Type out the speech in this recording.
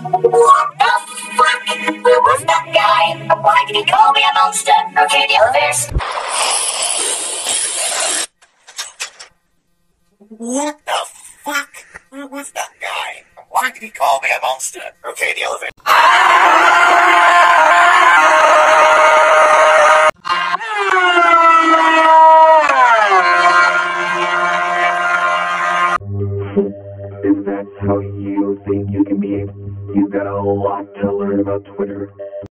What the fuck? Who was that guy? Why did he call me a monster? Okay, the this. What the fuck? Who was that guy? Why did he call me a monster? Okay, the with Is that how you think you can behave, you've got a lot to learn about Twitter.